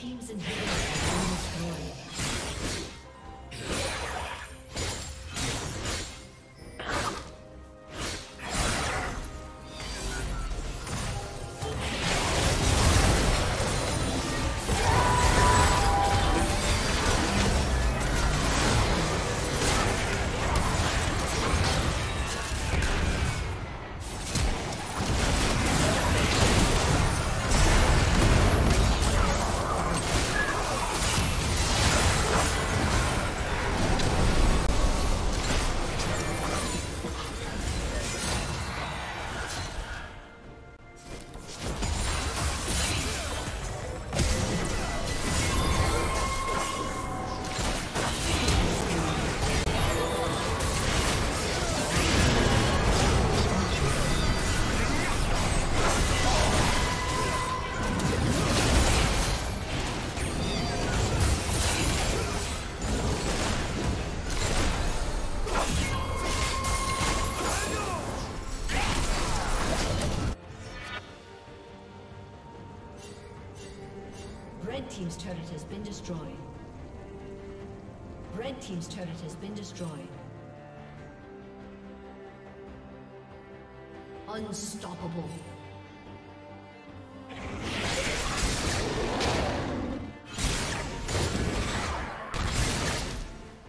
Team's inhibitor Team's turret has been destroyed. Red Team's turret has been destroyed. Unstoppable.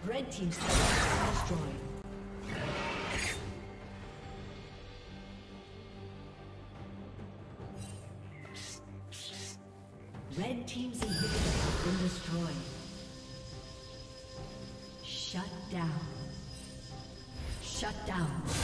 Red Team's turret Shut down.